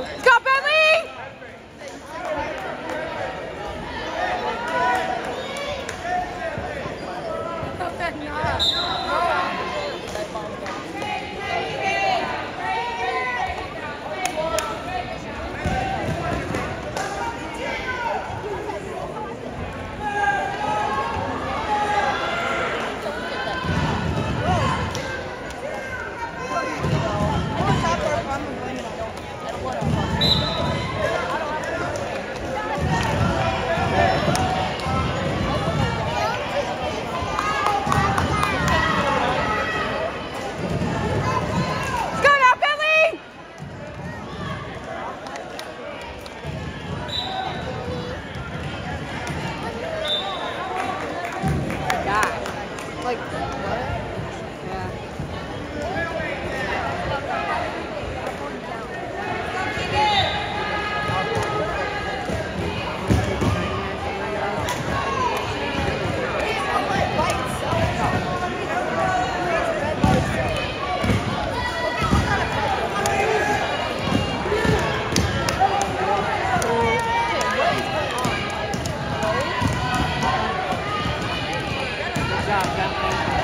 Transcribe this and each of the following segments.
go. आपका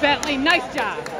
Bentley. Nice job.